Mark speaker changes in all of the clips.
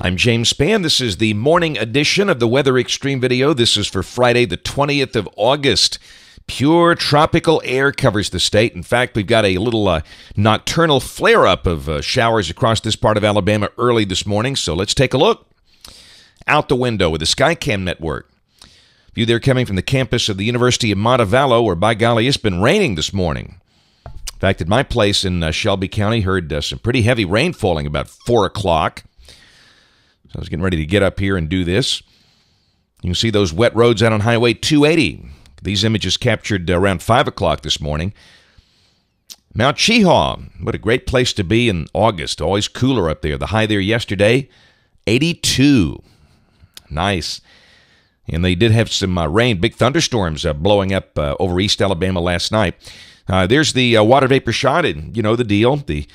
Speaker 1: I'm James Spann. This is the morning edition of the Weather Xtreme video. This is for Friday, the 20th of August. Pure tropical air covers the state. In fact, we've got a little uh, nocturnal flare up of uh, showers across this part of Alabama early this morning. So let's take a look out the window with the Skycam network. View there coming from the campus of the University of Montevallo, where by golly, it's been raining this morning. In fact, at my place in uh, Shelby County, heard uh, some pretty heavy rain falling about 4 o'clock. So I was getting ready to get up here and do this. You can see those wet roads out on Highway 280. These images captured around 5 o'clock this morning. Mount Cheaha, what a great place to be in August. Always cooler up there. The high there yesterday, 82. Nice. And they did have some uh, rain, big thunderstorms uh, blowing up uh, over East Alabama last night. Uh, there's the uh, water vapor shot, and you know the deal. The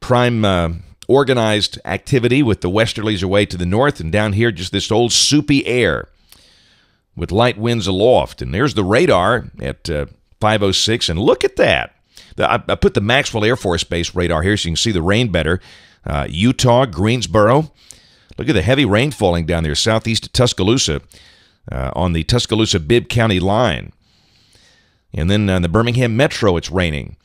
Speaker 1: prime uh, organized activity with the westerlies away to the north, and down here, just this old soupy air with light winds aloft. And there's the radar at uh, 506, and look at that. The, I, I, put the Maxwell Air Force Base radar here so you can see the rain better. Uh, Eutaw, Greensboro. Look at the heavy rain falling down there southeast of Tuscaloosa uh, on the Tuscaloosa Bibb County line. And then on the Birmingham Metro, it's raining.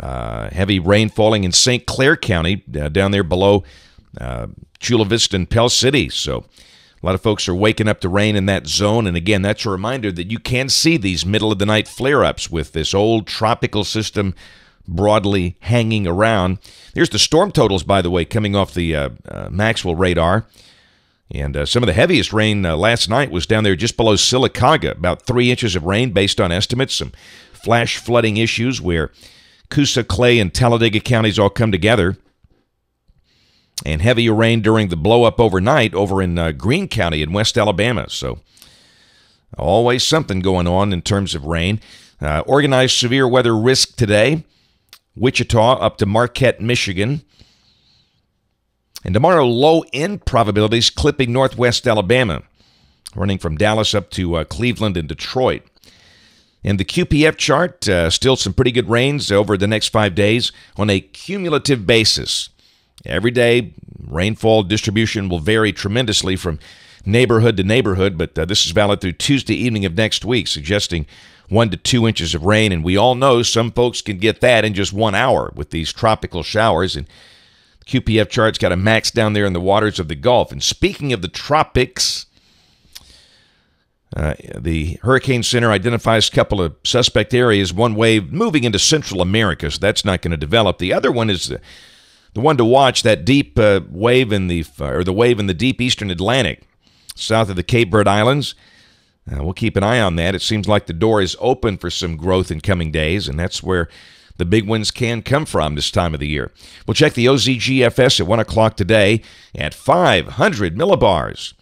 Speaker 1: Uh, heavy rain falling in St. Clair County, uh, down there below uh, Chula Vista and Pell City. So a lot of folks are waking up to rain in that zone. And again, that's a reminder that you can see these middle of the night flare ups with this old tropical system broadly hanging around. Here's the storm totals, by the way, coming off the uh, uh, Maxwell radar. And uh, some of the heaviest rain uh, last night was down there just below Sylacauga, about three inches of rain based on estimates. Some flash flooding issues where Coosa, Clay, and Talladega counties all come together. And heavier rain during the blowup overnight over in uh, Greene County in West Alabama. So, always something going on in terms of rain. Uh, organized severe weather risk today Wichita up to Marquette, Michigan. And tomorrow, low end probabilities clipping northwest Alabama, running from Dallas up to uh, Cleveland and Detroit. In the QPF chart, uh, still some pretty good rains over the next five days on a cumulative basis. Every day, rainfall distribution will vary tremendously from neighborhood to neighborhood, but uh, this is valid through Tuesday evening of next week, suggesting one to two inches of rain. And we all know some folks can get that in just one hour with these tropical showers. And QPF chart's got a max down there in the waters of the Gulf. And speaking of the tropics, uh, the Hurricane Center identifies a couple of suspect areas. One wave moving into Central America, so that's not going to develop. The other one is the, the one to watch. That deep uh, wave in the or the wave in the deep eastern Atlantic, south of the Cape Verde Islands. Uh, we'll keep an eye on that. It seems like the door is open for some growth in coming days, and that's where the big ones can come from this time of the year. We'll check the 0Z GFS at 1 o'clock today at 500 millibars.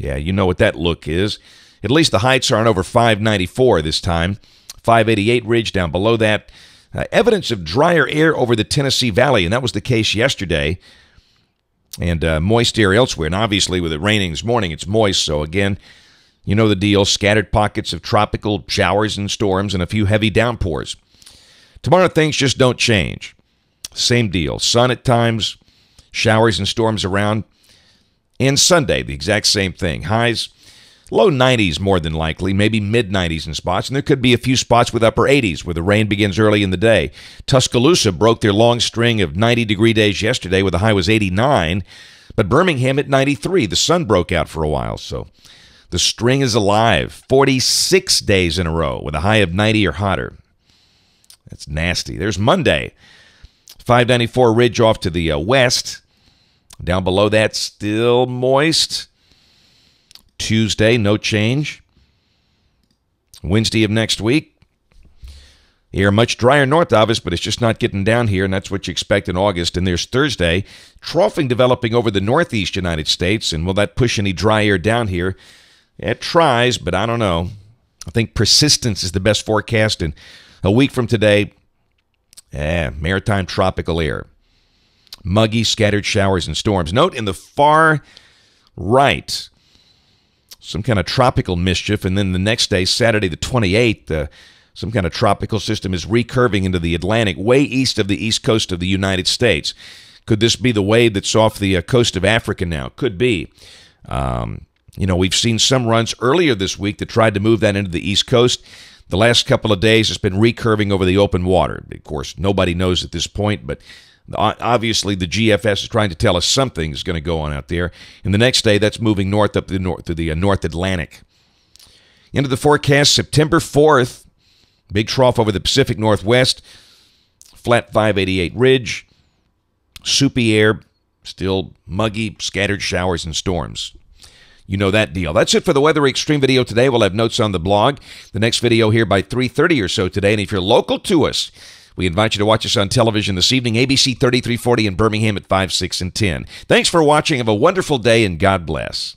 Speaker 1: Yeah, you know what that look is. At least the heights aren't over 594 this time. 588 ridge down below that. Uh, evidence of drier air over the Tennessee Valley, and that was the case yesterday. And uh, moist air elsewhere. And obviously, with it raining this morning, it's moist. So, again, you know the deal scattered pockets of tropical showers and storms and a few heavy downpours. Tomorrow, things just don't change. Same deal. Sun at times, showers and storms around. And Sunday, the exact same thing. Highs, low 90s more than likely, maybe mid 90s in spots, and there could be a few spots with upper 80s where the rain begins early in the day. Tuscaloosa broke their long string of 90 degree days yesterday where the high was 89, but Birmingham at 93. The sun broke out for a while, so the string is alive. 46 days in a row with a high of 90 or hotter. That's nasty. There's Monday. 594 ridge off to the uh, west. Down below that, still moist. Tuesday, no change. Wednesday of next week, air much drier north of us, but it's just not getting down here, and that's what you expect in August. And there's Thursday, troughing developing over the northeast United States, and will that push any dry air down here? It tries, but I don't know. I think persistence is the best forecast, and a week from today, eh, maritime tropical air muggy, scattered showers and storms. Note in the far right, some kind of tropical mischief, and then the next day, Saturday the 28th, uh, some kind of tropical system is recurving into the Atlantic way east of the east coast of the United States. Could this be the wave that's off the uh, coast of Africa now? Could be. Um, you know, we've seen some runs earlier this week that tried to move that into the East Coast. The last couple of days, it's been recurving over the open water. Of course, nobody knows at this point, but obviously the GFS is trying to tell us something is going to go on out there. And the next day, that's moving north up the north to the uh, North Atlantic. Into the forecast, September 4th, big trough over the Pacific Northwest, flat 588 ridge, soupy air, still muggy, scattered showers and storms. You know that deal. That's it for the Weather Xtreme video today. We'll have notes on the blog. The next video here by 3.30 or so today. And if you're local to us, we invite you to watch us on television this evening, ABC 3340 in Birmingham at 5, 6, and 10. Thanks for watching. Have a wonderful day, and God bless.